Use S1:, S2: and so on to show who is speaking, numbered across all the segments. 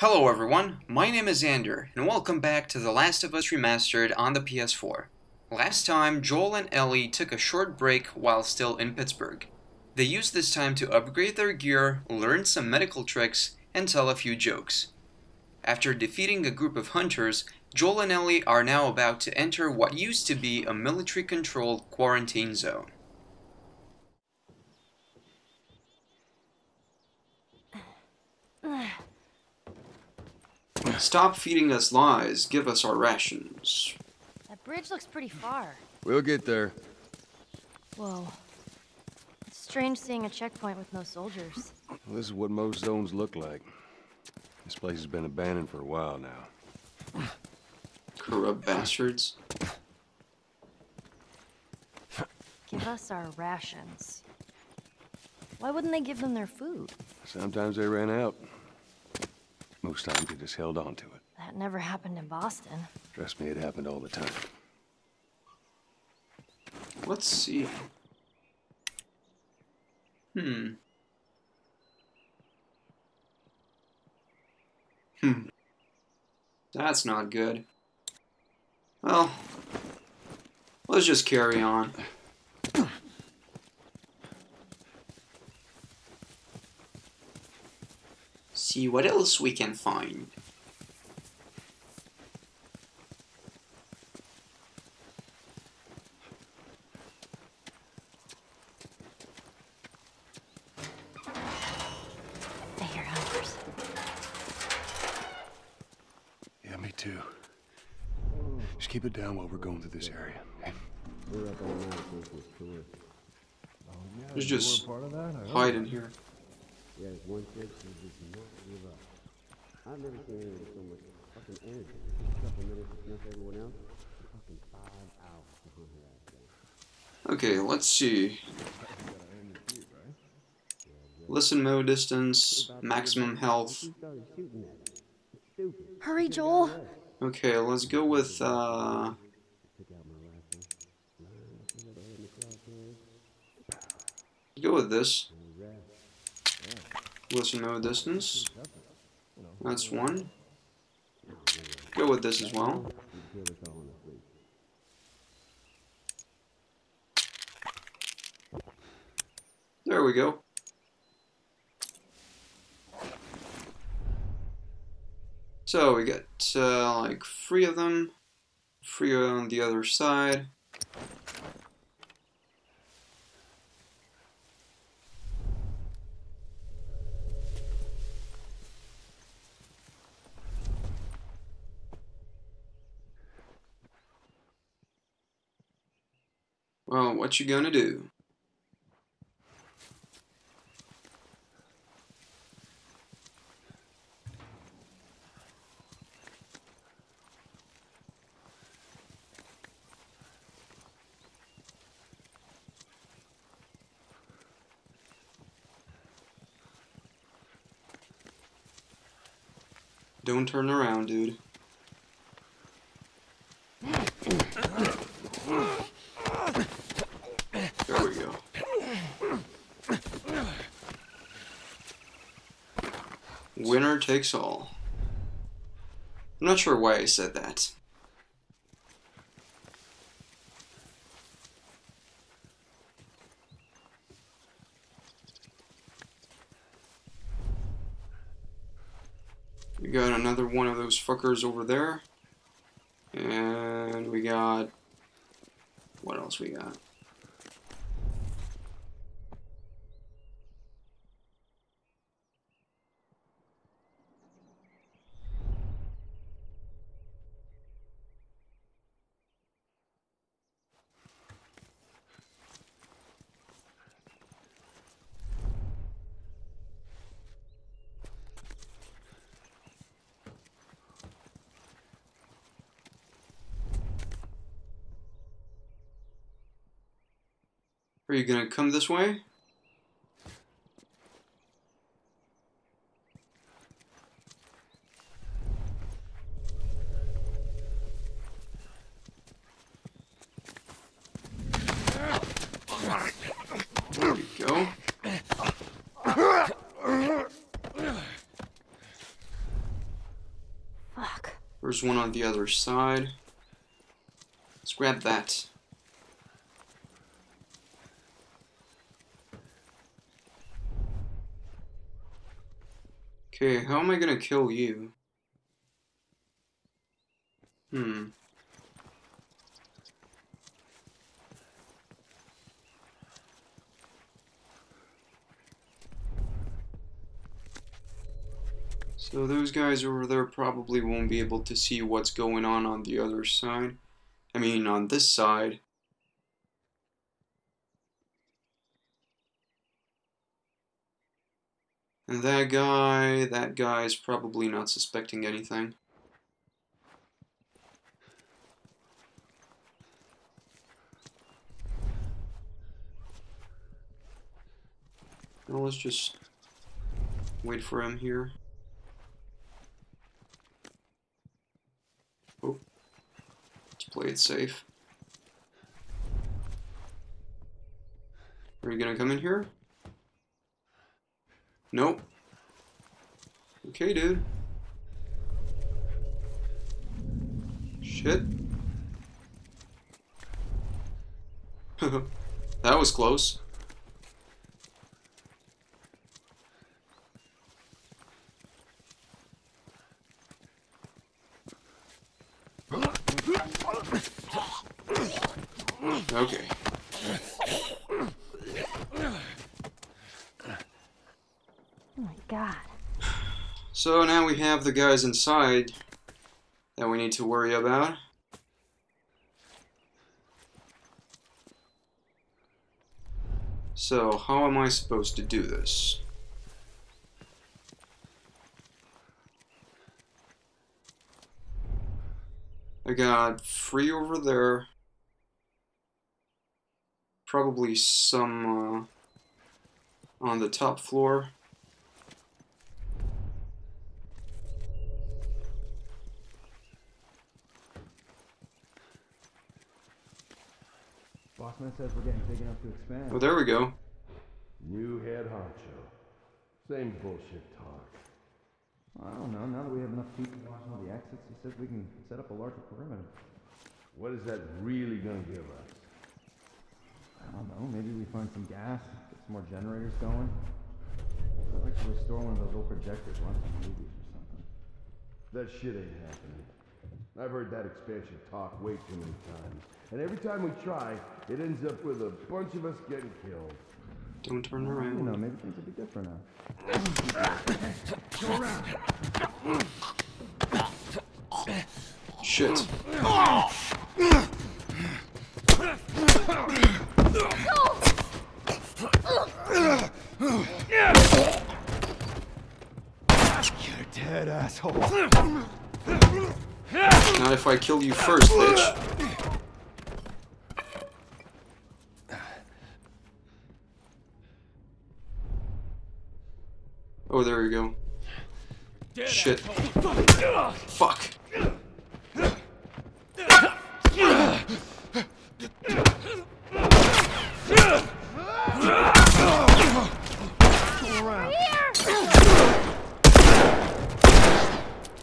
S1: Hello everyone, my name is Zander, and welcome back to The Last of Us Remastered on the PS4. Last time, Joel and Ellie took a short break while still in Pittsburgh. They used this time to upgrade their gear, learn some medical tricks, and tell a few jokes. After defeating a group of hunters, Joel and Ellie are now about to enter what used to be a military-controlled quarantine zone. Stop feeding us lies, give us our rations.
S2: That bridge looks pretty far.
S3: We'll get there.
S2: Whoa. It's strange seeing a checkpoint with no soldiers.
S3: Well, this is what most zones look like. This place has been abandoned for a while now.
S1: Corrupt bastards.
S2: Give us our rations. Why wouldn't they give them their food?
S3: Sometimes they ran out. Most times you just held on to it.
S2: That never happened in Boston.
S3: Trust me, it happened all the time.
S1: Let's see. Hmm. Hmm. That's not good. Well, let's just carry on. See what else we can find.
S2: I hear hunters.
S3: Yeah, me too. Just keep it down while we're going through this area. Okay?
S1: Let's just hide in here.
S4: Yes, one thing is just not give up. I've never seen anyone with so much fucking energy. A couple minutes to snuff everyone else. Fucking five hours to hunt her ass down.
S1: Okay, let's see. Listen mode distance, maximum health.
S4: She started shooting at me. It's stupid.
S2: Hurry, Joel!
S1: Okay, let's go with uh
S4: Took out my rifle. Rifle with the head in the crosshairs.
S1: go with this.
S4: And rest.
S1: Listen mode distance. That's one. Go with this as well.
S4: You kill us all in a sleep.
S1: There we go. So we got uh, like three of them. Three on the other side. Well, what you gonna do? Don't turn around, dude. There we go. Winner takes all. I'm not sure why I said that. We got another one of those fuckers over there. And we got. What else we got? Are you gonna come this way? There we go. There's one on the other side. Let's grab that. Okay, how am I gonna kill you? Hmm. So those guys over there probably won't be able to see what's going on on the other side. I mean, on this side. And that guy, that guy is probably not suspecting anything. Well, let's just wait for him here. Oh, let's play it safe. Are you gonna come in here? Nope. Okay, dude. Shit. that was close. Okay.
S2: Oh my god.
S1: So now we have the guys inside that we need to worry about. So, how am I supposed to do this? I got free over there. Probably some uh, on the top floor.
S5: Bossman says we're getting big enough to expand.
S1: Oh, there we go.
S3: New head honcho. Same bullshit talk.
S5: I don't know. Now that we have enough people watching all the exits, he says we can set up a larger perimeter.
S3: What is that really gonna give us?
S5: I don't know. Maybe we find some gas, get some more generators going. I'd like to restore one of those old projectors we watched in movies or something.
S3: That shit ain't happening. I've heard that expansion talk way too many times. And every time we try, it ends up with a bunch of us getting killed.
S1: Don't turn
S5: You
S1: around.
S5: know, maybe things will be different now.
S1: Shit.
S5: You're dead, asshole.
S1: Not if I kill you first, bitch. Oh, there you go. Shit. Fuck.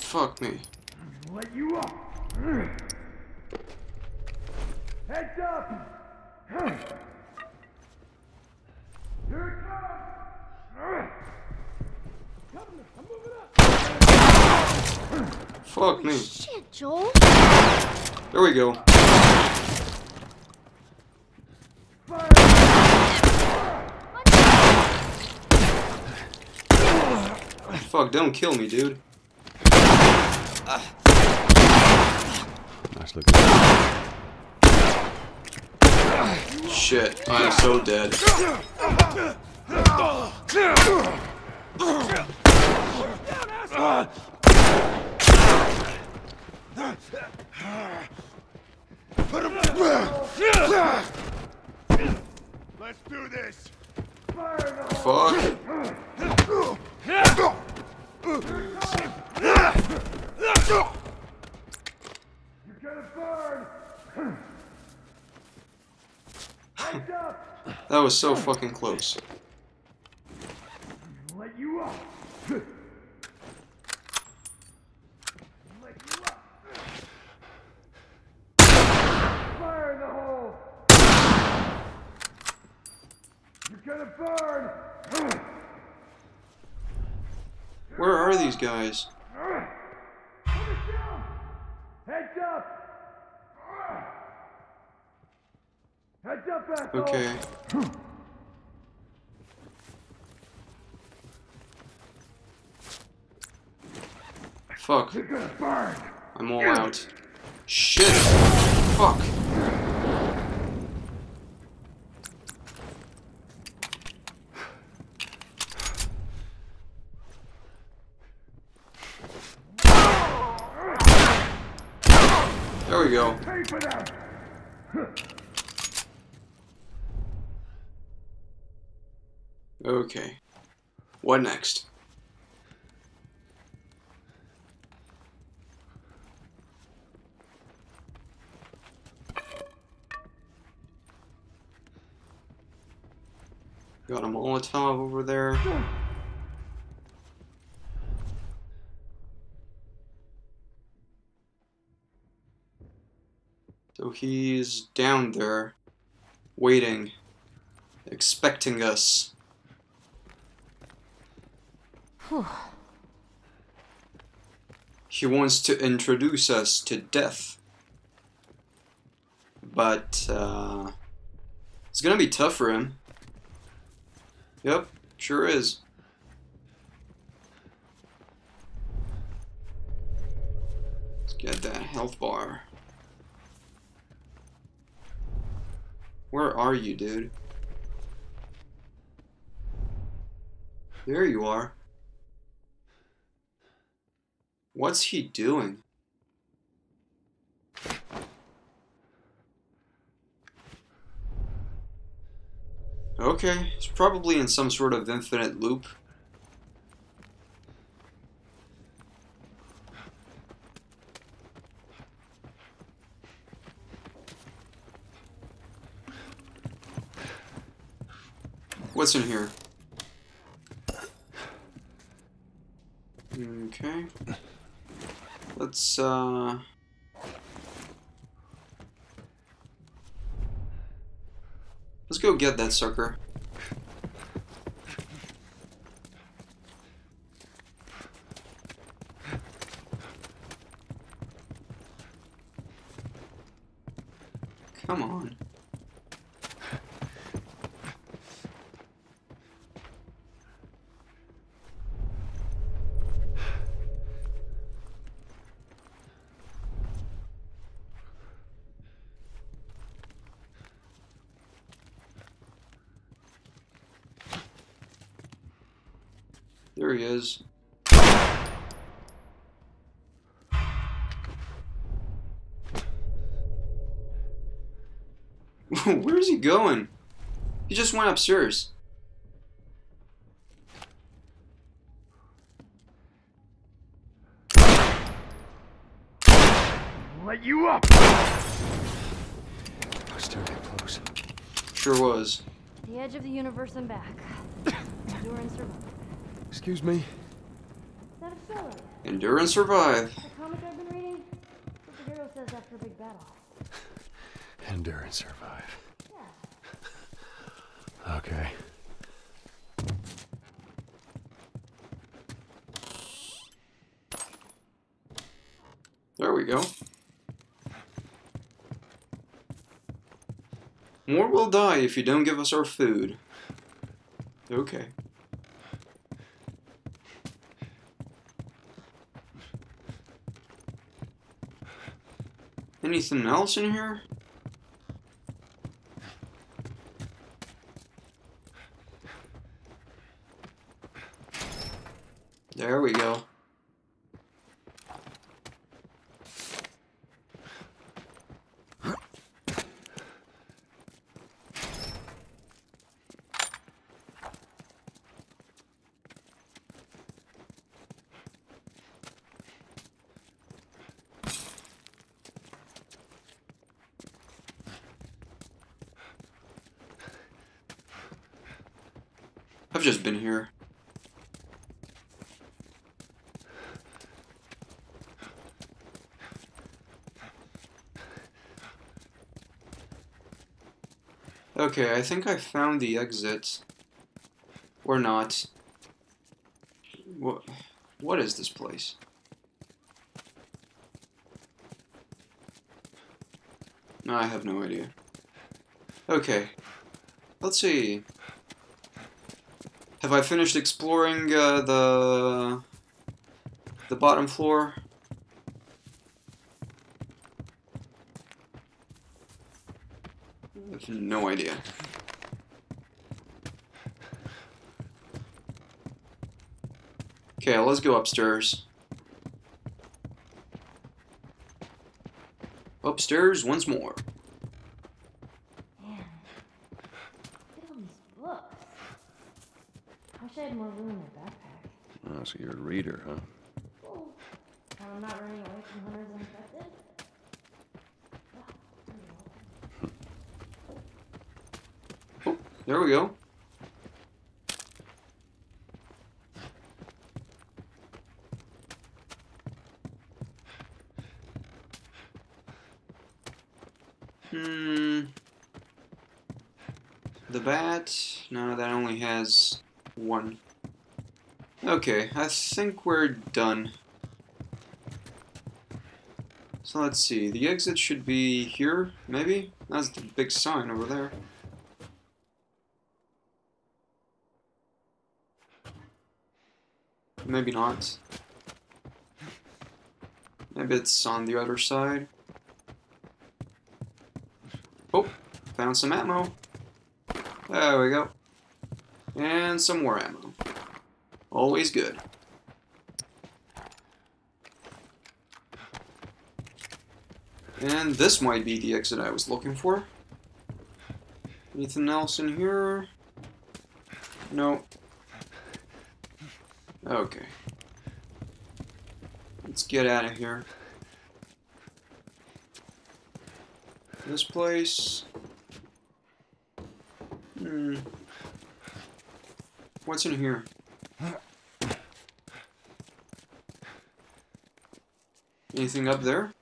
S1: Fuck me.
S3: Let you up! Heads up! Here it comes!
S1: Fuck me.
S2: Shit, Joel.
S1: There we go. Fuck, don't kill me, dude.
S3: Nice looking.
S1: Shit, I'm so dead.
S3: Let's do this!
S1: Fuck.
S3: You're gonna burn!
S1: That was so fucking close.
S3: Let you up! Let you up! gonna burn!
S1: Where are these guys? Okay. Fuck. I'm all out. Shit! Fuck. There we go.
S3: Pay for them!
S1: Okay. What next? Got a Molotov over there. He's down there, waiting, expecting us.
S2: Whew.
S1: He wants to introduce us to death. But, uh, it's gonna be tough for him. Yep, sure is. Let's get that health bar. Where are you, dude? There you are. What's he doing? Okay, he's probably in some sort of infinite loop. What's in here? Okay. Let's, uh... Let's go get that sucker. Come on. There he is. Where's he going? He just went upstairs.
S3: Let you up!
S6: was too close.
S1: Sure was.
S2: The edge of the universe and back. Endure and survive.
S6: Excuse me.
S2: Is that?
S1: Endure and survive.
S2: The comic I've been reading? Superhero says after a big battle.
S6: Endure and survive.
S2: Yeah.
S6: Okay.
S1: There we go. More will die if you don't give us our food. Okay. Anything else in here? There we go. I've just been here. Okay, I think I found the exit. Or not. What, what is this place? I have no idea. Okay. Let's see. Have I finished exploring uh, the the bottom floor? I have no idea. Okay, let's go upstairs. Upstairs once more.
S2: Man, look at all these books. I wish had more room in my backpack.
S6: Oh, so you're a reader, huh?
S2: Oh, I'm not running away from hunters unaffected. There we go.
S1: Oh, there we go. Hmm. The bat? No, that only has one. Okay, I think we're done. So let's see, the exit should be here, maybe? That's the big sign over there. Maybe not. Maybe it's on the other side. Oh, found some ammo. There we go. And some more ammo. Always good. And this might be the exit I was looking for. Anything else in here? No. Okay. Let's get out of here. This place. Hmm. What's in here? Anything up there?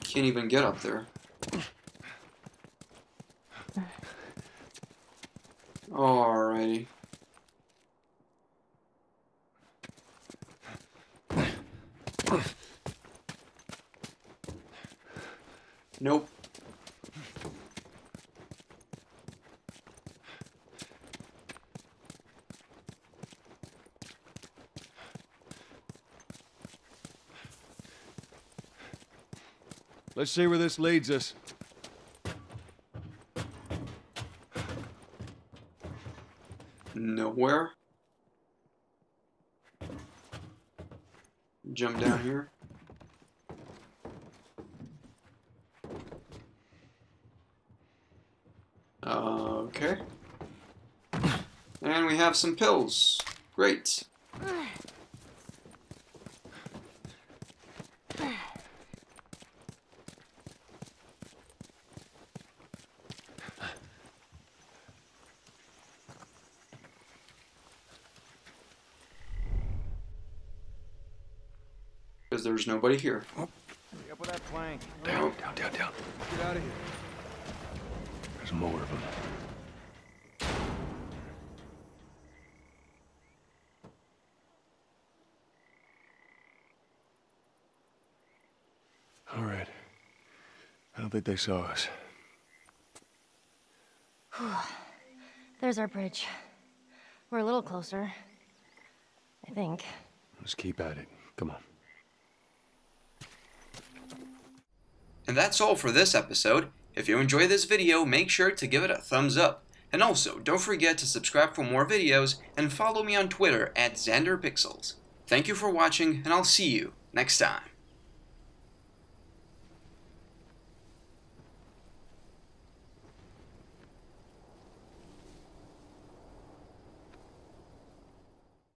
S1: Can't even get up there. Alrighty. Nope.
S6: Let's see where this leads us.
S1: Nowhere. Jump down here. Uh, okay. And we have some pills. Great. Because there's nobody here.
S5: Hurry up with that plank.
S6: Down, down, down, down.
S5: Get out of here.
S6: There's more of them. All right. I don't think they saw us.
S2: There's our bridge. We're a little closer. I think.
S6: Let's keep at it. Come on.
S1: And that's all for this episode. If you enjoyed this video, make sure to give it a thumbs up. And also, don't forget to subscribe for more videos and follow me on Twitter at ZanderPixels. Thank you for watching, and I'll see you next time.